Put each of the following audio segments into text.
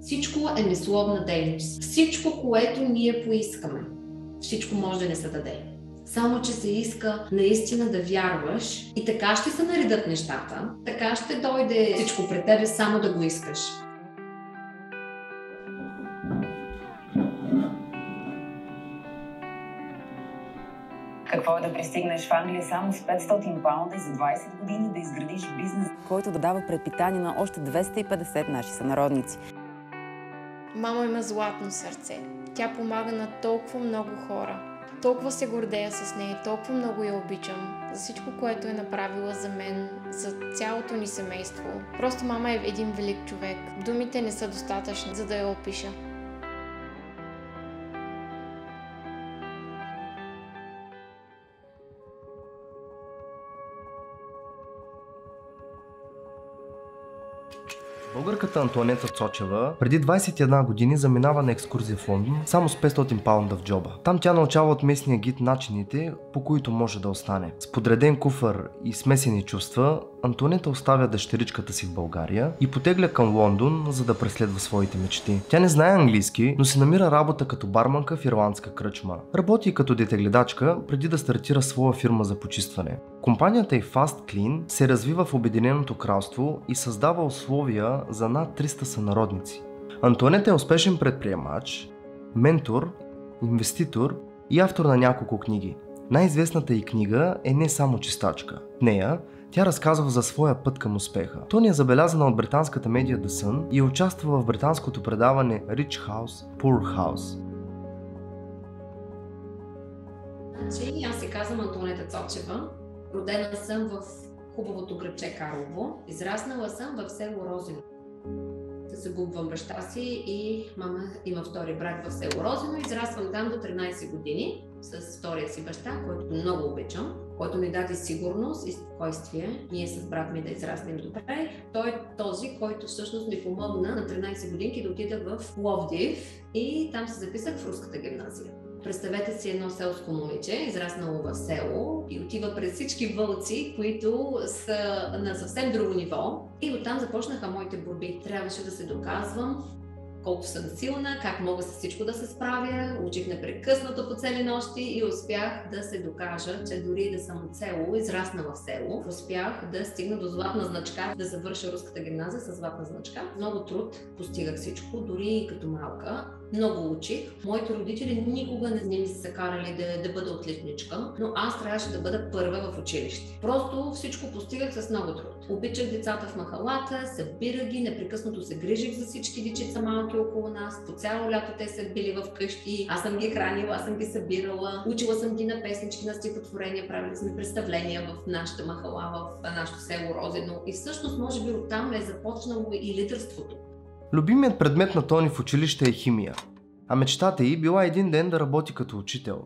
Всичко е несловна дейност. Всичко, което ние поискаме, всичко може да не се даде. Само, че се иска наистина да вярваш и така ще се наредат нещата, така ще дойде всичко пред тебе, само да го искаш. Какво е да пристигнеш в Англия само с 500 паунда и за 20 години да изградиш бизнес, който да дава предпитание на още 250 наши сънародници. Мама има златно сърце. Тя помага на толкова много хора. Толкова се гордея с нея, толкова много я обичам за всичко, което е направила за мен, за цялото ни семейство. Просто мама е един велик човек. Думите не са достатъчни, за да я опиша. Българката Антуанета Цочева преди 21 години заминава на екскурзия в Лондон само с 500 паунда в джоба. Там тя научава от местния гид начините, по които може да остане. С подреден куфър и смесени чувства, Антуанета оставя дъщеричката си в България и потегля към Лондон, за да преследва своите мечти. Тя не знае английски, но си намира работа като барманка в ирландска кръчма. Работи като детегледачка преди да стартира своя фирма за почистване. Компанията и Fast Clean се развива в Обединеното кралство и създава условия за над 300 сънародници. Антуанета е успешен предприемач, ментор, инвеститор и автор на няколко книги. Най-известната й книга е Не само чистачка. В нея тя разказва за своя път към успеха. Тони е забелязана от британската медия The Sun и участва в британското предаване Rich House, Poor House. Значи, аз се казвам Антонета Цочева. Родена съм в хубавото градче Карлово. Израснала съм в село Розино. Загубвам баща си и мама има втори брат в село Розино. Израствам там до 13 години с втория си баща, който много обичам, който ми даде сигурност и спокойствие. Ние с брат ми да израснем добре. Той е този, който всъщност ми помогна на 13 годинки да отида в Ловдив и там се записах в руската гимназия. Представете си едно селско момиче, израснало в село и отива през всички вълци, които са на съвсем друго ниво. И оттам започнаха моите борби. Трябваше да се доказвам колко съм силна, как мога с всичко да се справя. Учих непрекъснато по цели нощи и успях да се докажа, че дори да съм от село, израсна в село, успях да стигна до златна значка, да завърша руската гимназия с златна значка. Много труд постигах всичко, дори и като малка много учих. Моите родители никога не, не ми са карали да, да бъда отличничка, но аз трябваше да бъда първа в училище. Просто всичко постигах с много труд. Обичах децата в махалата, събирах ги, непрекъснато се грижих за всички дечица малки около нас. По цяло лято те са били в къщи, аз съм ги хранила, аз съм ги събирала, учила съм ги на песнички, на стихотворения, правили сме представления в нашата махала, в нашото село Розено. И всъщност, може би оттам е започнало и лидерството. Любимият предмет на Тони в училище е химия, а мечтата й била един ден да работи като учител.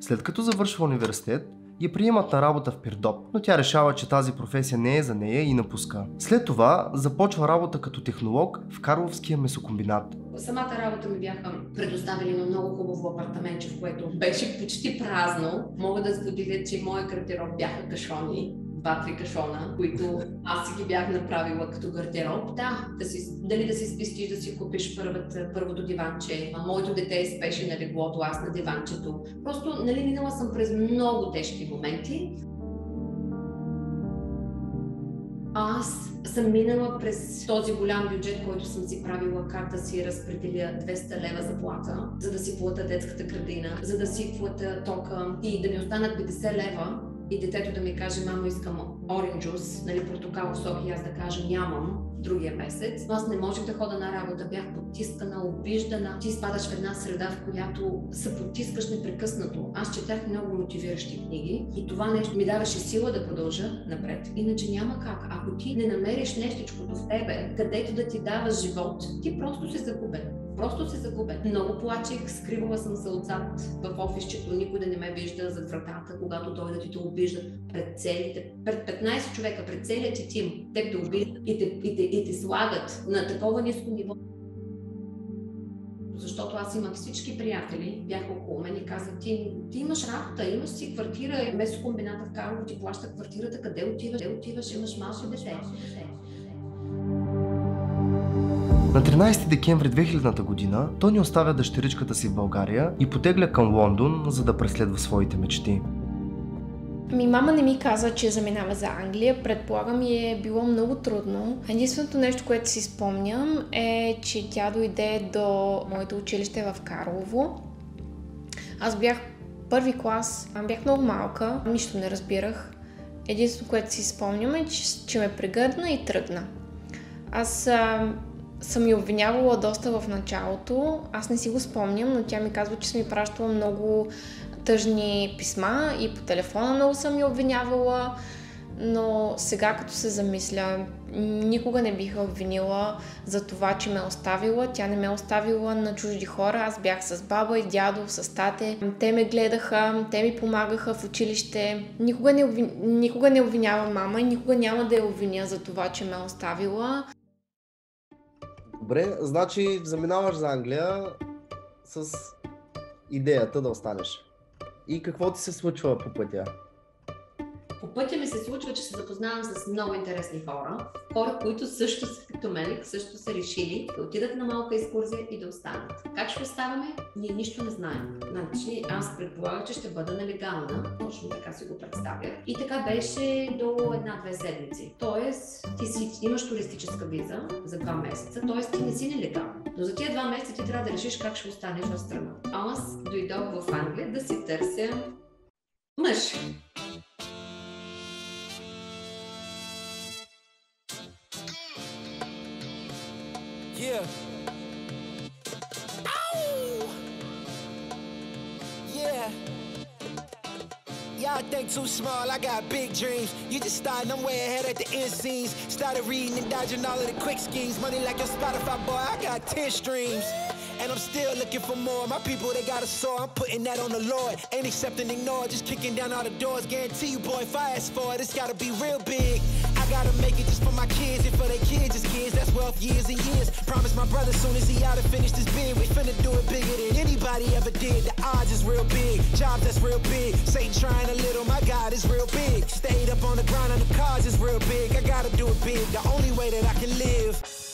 След като завършва университет, я приемат на работа в Пирдоп, но тя решава, че тази професия не е за нея и напуска. След това започва работа като технолог в Карловския месокомбинат. Самата работа ми бяха предоставили на много хубаво апартаментче, в което беше почти празно. Мога да споделя, че моят гардероб бяха кашони два-три кашона, които аз си ги бях направила като гардероб. Да, да си, дали да си спестиш, да си купиш първата, първото диванче. А моето дете спеше на леглото, аз на диванчето. Просто, нали, минала съм през много тежки моменти. Аз съм минала през този голям бюджет, който съм си правила как да си разпределя 200 лева заплата, за да си плата детската градина, за да си плата тока и да ми останат 50 лева, и детето да ми каже, мамо, искам orange нали, портокал сок и аз да кажа нямам другия месец, но аз не можех да хода на работа, бях потискана, обиждана. Ти спадаш в една среда, в която се потискаш непрекъснато. Аз четях много мотивиращи книги и това нещо ми даваше сила да продължа напред. Иначе няма как. Ако ти не намериш нещичкото в тебе, където да ти дава живот, ти просто си загубен. Просто се загубен. Много плачих, скривала съм се отзад в офисчето, никой да не ме вижда зад вратата, когато дойдат и те обиждат пред целите, пред 15 човека, пред целият ти тим. Те те обиждат и те, и, те, и те слагат на такова ниско ниво. Защото аз имах всички приятели, бяха около мен и казах, ти, ти имаш работа, имаш си квартира, месо комбината в Карлово ти плаща квартирата, къде отиваш, къде отиваш, имаш малко дете. На 13 декември 2000 година Тони оставя дъщеричката си в България и потегля към Лондон, за да преследва своите мечти. Ми мама не ми каза, че заминава за Англия. Предполагам и е било много трудно. Единственото нещо, което си спомням е, че тя дойде до моето училище в Карлово. Аз бях първи клас, бях много малка, нищо не разбирах. Единственото, което си спомням е, че, че ме прегърна и тръгна. Аз а, съм я обвинявала доста в началото. Аз не си го спомням, но тя ми казва, че съм ми пращала много тъжни писма и по телефона много съм я обвинявала. Но сега като се замисля, никога не бих обвинила за това, че ме е оставила. Тя не ме е оставила на чужди хора. Аз бях с баба и дядо, с тате. Те ме гледаха, те ми помагаха в училище. Никога не, обвин... никога не обвинявам мама и никога няма да я обвиня за това, че ме е оставила. Добре, значи заминаваш за Англия с идеята да останеш. И какво ти се случва по пътя? По пътя ми се случва, че се запознавам с много интересни хора. Хора, които също са като мен, също са решили да отидат на малка екскурзия и да останат. Как ще оставаме? Ние нищо не знаем. Значи, аз предполагам, че ще бъда нелегална. Точно така си го представя. И така беше до една-две седмици. Тоест, ти си имаш туристическа виза за два месеца, т.е. ти не си нелегална. Но за тия два месеца ти трябва да решиш как ще останеш в страната. Аз дойдох в Англия да си търся мъж. Too small, I got big dreams. You just starting, I'm way ahead at the end scenes. Started reading and dodging all of the quick schemes. Money like your Spotify boy, I got 10 streams. And I'm still looking for more. My people, they got a soar. I'm putting that on the Lord. Ain't accepting ignore, just kicking down all the doors. Guarantee you, boy, if I ask for it, it's gotta be real big. I gotta make it just for my kids and for their kids' as kids. That's wealth years and years. Promise my brother soon as he out finish this bid, we finna do it bigger than anybody ever did. The odds is real big, jobs that's real big. Satan trying a little, my God is real big. Stayed up on the grind on the cars is real big. I gotta do it big, the only way that I can live.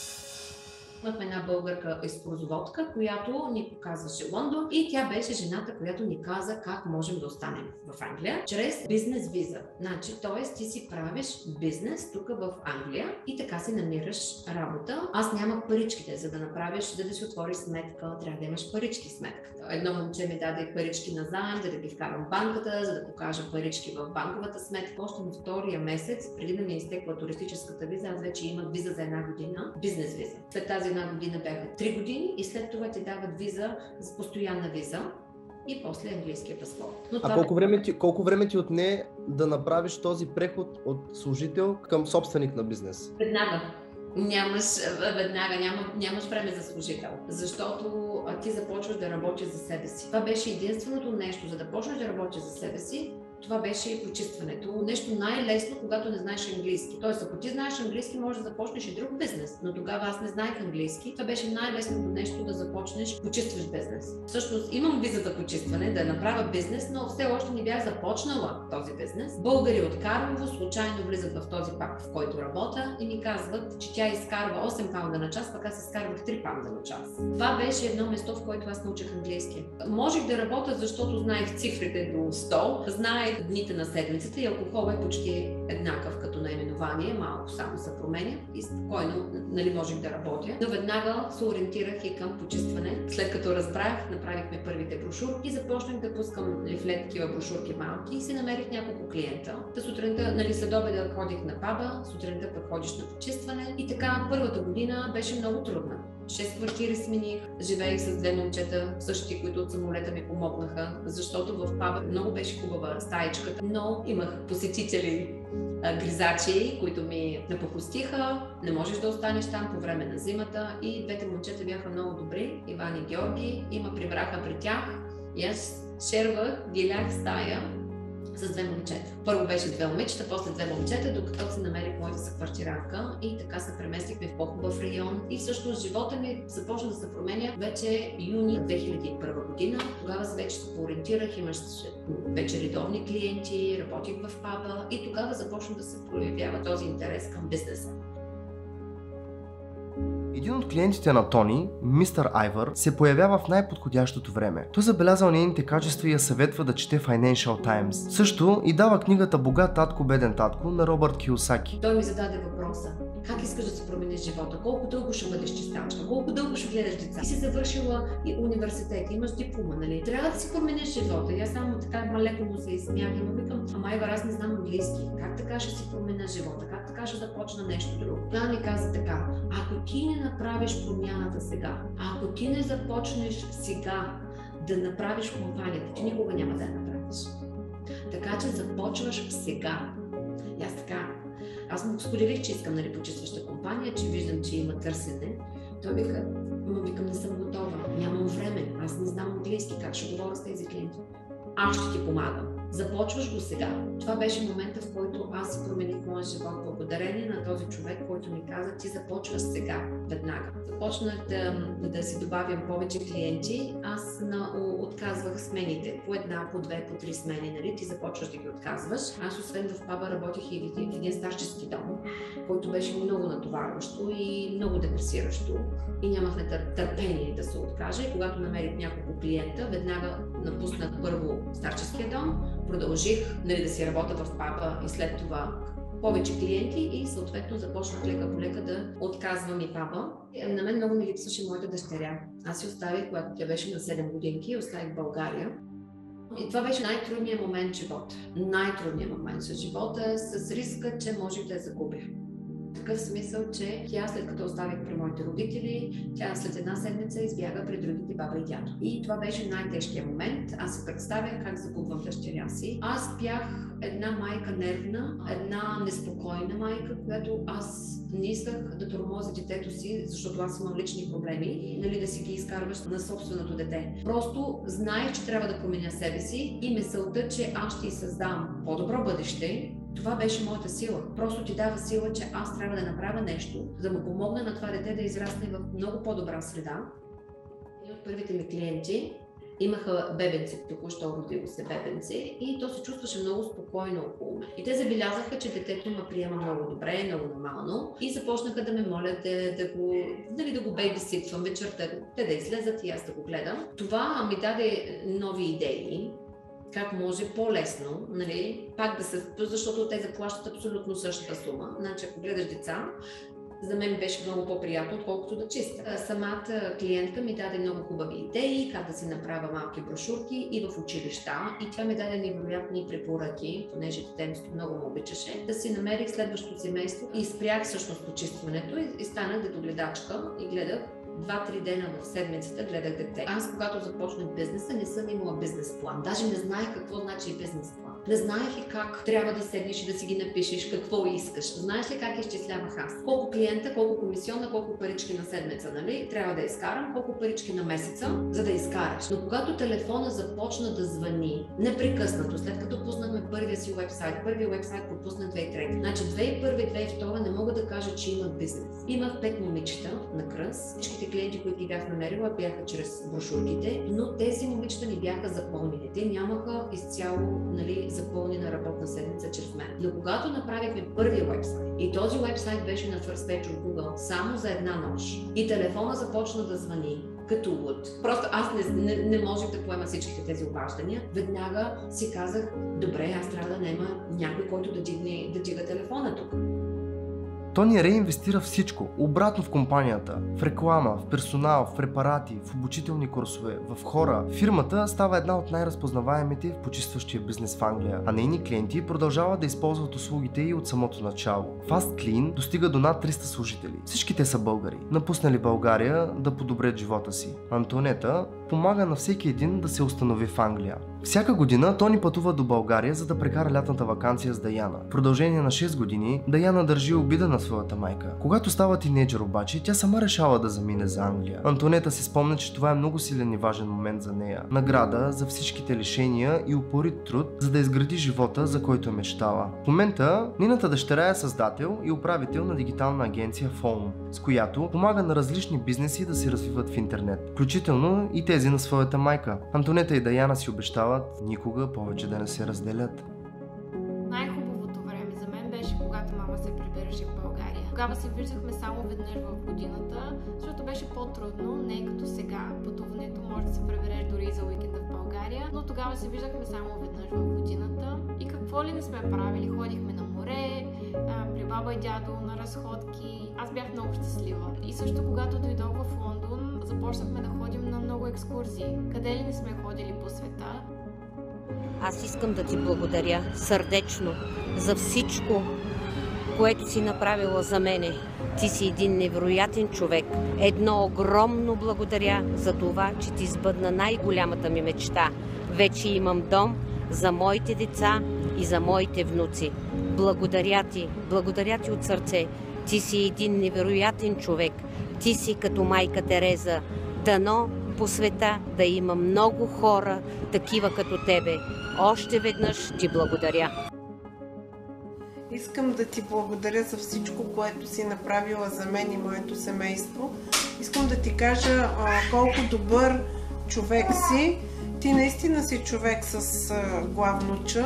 Имахме една българка екскурзоводка, която ни показваше Лондон и тя беше жената, която ни каза как можем да останем в Англия чрез бизнес виза. Значи, т.е. ти си правиш бизнес тук в Англия и така си намираш работа. Аз нямах паричките, за да направиш, за да си отвориш сметка, трябва да имаш парички сметката. Едно момче ми даде парички на за да ги вкарам в банката, за да покажа парички в банковата сметка. Още на втория месец, преди да ми е изтекла туристическата виза, аз вече имах виза за една година, бизнес виза. След тази една година бяха 3 години и след това ти дават виза за постоянна виза и после английския паспорт. Но а колко време, ти, колко време ти отне да направиш този преход от служител към собственик на бизнес? Веднага. Нямаш, веднага, няма, нямаш време за служител, защото ти започваш да работиш за себе си. Това беше единственото нещо, за да почнеш да работиш за себе си, това беше почистването. Нещо най-лесно, когато не знаеш английски. Тоест, ако ти знаеш английски, можеш да започнеш и друг бизнес. Но тогава аз не знаех английски. Това беше най-лесното нещо да започнеш почистваш бизнес. Всъщност имам виза за почистване, да направя бизнес, но все още не бях започнала този бизнес. Българи от Карлово случайно влизат в този пак, в който работя и ми казват, че тя изкарва 8 паунда на час, пък аз изкарвах 3 паунда на час. Това беше едно место, в което аз научих английски. Можех да работя, защото знаех цифрите до 100, знаех знаех дните на седмицата и алкохол е почти еднакъв като наименование, малко само се променя и спокойно нали, можех да работя. Но веднага се ориентирах и към почистване. След като разбрах, направихме първите брошурки и започнах да пускам лифлет такива брошурки малки и си намерих няколко клиента. Та сутринта, нали, след обеда ходих на паба, сутринта пък ходиш на почистване и така първата година беше много трудна. Шест квартири смених, живеех с две момчета, същите, които от самолета ми помогнаха, защото в паба много беше хубава стаечката, но имах посетители гризачи, които ми напопустиха. Не можеш да останеш там по време на зимата. И двете момчета бяха много добри, Иван и Георги, и ме прибраха при тях. И аз шервах, гилях стая с две момчета. Първо беше две момичета, после две момчета, докато се намерих моята съквартиранка и така се преместихме в по-хубав район. И всъщност живота ми започна да се променя вече юни 2001 година. Тогава се вече се поориентирах, имаш вече редовни клиенти, работих в паба и тогава започна да се проявява този интерес към бизнеса. От клиентите на Тони, мистер Айвър, се появява в най-подходящото време. Той забелязал нейните качества и я съветва да чете Financial Times. Също и дава книгата Богат татко, беден татко на Робърт Киосаки. Той ми зададе въпроса. Как искаш да се промениш живота? Колко дълго ще бъдеш чистачка? Колко дълго ще гледаш деца? Ти си завършила и университет, имаш диплома, нали? Трябва да си промениш живота. И аз само така малеко му се изсмях и му викам, ама Айва, аз не знам английски. Как така ще си променя живота? Как така ще започна нещо друго? Тя ми каза така, ако ти не направиш промяната сега, ако ти не започнеш сега да направиш компанията, ти никога няма да я направиш. Така че започваш сега. Аз му споделих, че искам нали, почистваща компания, че виждам, че има търсене. Той вика, му викам, не съм готова, нямам време, аз не знам английски, как ще говоря с тези клиенти. Аз ще ти помагам. Започваш го сега. Това беше момента, в който аз си промених моя живот благодарение на този човек, който ми каза, ти започваш сега, веднага. Започнах да, да си добавям повече клиенти. Аз на, отказвах смените. По една, по две, по три смени, нали? Ти започваш да ги отказваш. Аз освен в паба работих и в един старчески дом, който беше много натоварващо и много депресиращо. И нямах търпение да се откажа. И когато намерих няколко клиента, веднага напуснах първо старческия дом, продължих нали, да си работя в папа и след това повече клиенти и съответно започнах лека по лека да отказвам и папа. На мен много ми липсваше моята дъщеря. Аз си оставих, когато тя беше на 7 годинки, оставих България. И това беше най-трудният момент в живота. Най-трудният момент в живота с риска, че може да я загубя такъв смисъл, че тя след като оставих при моите родители, тя след една седмица избяга при другите баба и дядо. И това беше най-тежкият момент. Аз се представях как загубвам дъщеря си. Аз бях една майка нервна, една неспокойна майка, която аз не исках да тормозя детето си, защото аз имам лични проблеми, нали, да си ги изкарваш на собственото дете. Просто знаех, че трябва да променя себе си и мисълта, че аз ще й създам по-добро бъдеще, това беше моята сила. Просто ти дава сила, че аз трябва да направя нещо, да му помогна на това дете да израсне в много по-добра среда. Един от първите ми клиенти имаха бебенци, току-що родило се бебенци и то се чувстваше много спокойно около мен. И те забелязаха, че детето ме приема много добре, много нормално и започнаха да ме молят да, да го, нали, да го бейбиситвам вечерта, те да излезат и аз да го гледам. Това ми даде нови идеи, как може по-лесно, нали, пак да се, защото те заплащат абсолютно същата сума. Значи, ако гледаш деца, за мен беше много по-приятно, отколкото да чиста. Самата клиентка ми даде много хубави идеи, как да си направя малки брошурки и в училища. И тя ми даде невероятни препоръки, понеже детенството много му обичаше, да си намерих следващото семейство и спрях всъщност почистването и, и станах детогледачка и гледах два-три дена в седмицата гледах дете. Аз, когато започнах бизнеса, не съм имала бизнес план. Даже не знаех какво значи бизнес. Не знаех и как трябва да седнеш и да си ги напишеш какво искаш. Знаеш ли как изчислявах аз? Колко клиента, колко комисиона, колко парички на седмица, нали? Трябва да изкарам, колко парички на месеца, за да изкараш. Но когато телефона започна да звъни непрекъснато, след като пуснахме първия си вебсайт, първия вебсайт пропусна 2003. Значи 2001 2002 не мога да кажа, че имах бизнес. Имах пет момичета на кръс. Всичките клиенти, които ги бях намерила, бяха чрез брошурките, но тези момичета ни бяха запълнени. Те нямаха изцяло нали, запълнена работна седмица чрез мен. Но когато направихме първия вебсайт и този вебсайт беше на First Page от Google само за една нощ и телефона започна да звъни, като луд. Просто аз не, не, не можех да поема всичките тези обаждания. Веднага си казах, добре, аз трябва да нема някой, който да, дигне, да дига телефона тук. Тони реинвестира всичко, обратно в компанията, в реклама, в персонал, в репарати, в обучителни курсове, в хора. Фирмата става една от най-разпознаваемите в почистващия бизнес в Англия, а нейни клиенти продължават да използват услугите и от самото начало. Fast Clean достига до над 300 служители. Всички те са българи, напуснали България да подобрят живота си. Антонета помага на всеки един да се установи в Англия. Всяка година Тони пътува до България, за да прекара лятната вакансия с Даяна. В продължение на 6 години Даяна държи обида на своята майка. Когато става тинейджър обаче, тя сама решава да замине за Англия. Антонета си спомня, че това е много силен и важен момент за нея. Награда за всичките лишения и упорит труд, за да изгради живота, за който е мечтала. В момента Нината дъщеря е създател и управител на дигитална агенция Phone, с която помага на различни бизнеси да се развиват в интернет, включително и тези на своята майка. Антонета и Даяна си обещават никога повече да не се разделят. Най-хубавото време за мен беше когато мама се прибираше в България. Тогава се виждахме само веднъж в годината, защото беше по-трудно, не като сега. Пътуването може да се пребереш дори и за уикенда но тогава се виждахме само веднъж в годината. И какво ли не сме правили? Ходихме на море, при баба и дядо, на разходки. Аз бях много щастлива. И също когато дойдох в Лондон, започнахме да ходим на много екскурзии. Къде ли не сме ходили по света? Аз искам да ти благодаря сърдечно за всичко, което си направила за мене. Ти си един невероятен човек. Едно огромно благодаря за това, че ти сбъдна най-голямата ми мечта. Вече имам дом за моите деца и за моите внуци. Благодаря ти, благодаря ти от сърце. Ти си един невероятен човек. Ти си като майка Тереза. Дано по света да има много хора, такива като тебе. Още веднъж ти благодаря. Искам да ти благодаря за всичко, което си направила за мен и моето семейство. Искам да ти кажа а, колко добър човек си. Ти наистина си човек с а, главно Ч,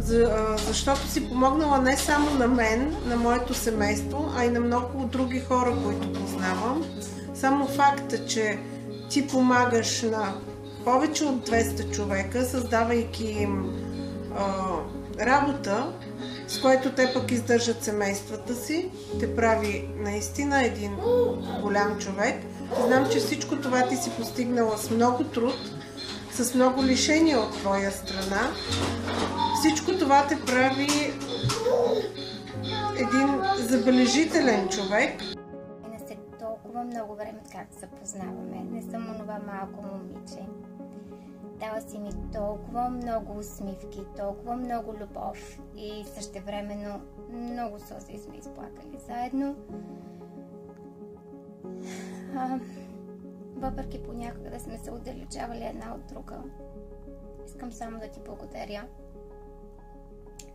за, а, защото си помогнала не само на мен, на моето семейство, а и на много други хора, които познавам. Само факта, че ти помагаш на повече от 200 човека, създавайки им а, работа, с което те пък издържат семействата си, те прави наистина един голям човек. Знам, че всичко това ти си постигнала с много труд, с много лишения от твоя страна. Всичко това те прави един забележителен човек. Не се толкова много време как се познаваме. Не съм онова малко момиче. Дала си ми толкова много усмивки, толкова много любов и същевременно много сълзи сме изплакали заедно. А, въпреки понякога да сме се отдалечавали една от друга, искам само да ти благодаря,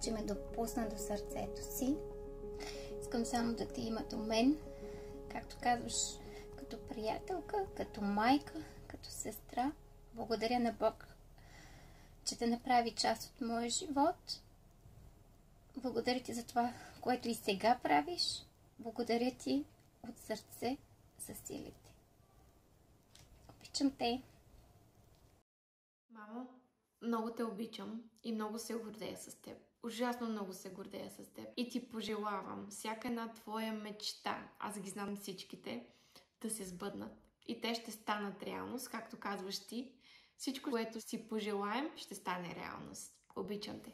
че ме допусна до сърцето си. Искам само да ти има до мен, както казваш, като приятелка, като майка, като сестра. Благодаря на Бог, че те направи част от моя живот. Благодаря ти за това, което и сега правиш. Благодаря ти от сърце за силите. Обичам те. Мамо, много те обичам и много се гордея с теб. Ужасно много се гордея с теб. И ти пожелавам всяка една твоя мечта, аз ги знам всичките, да се сбъднат. И те ще станат реалност, както казваш ти, всичко, което си пожелаем, ще стане реалност. Обичам те!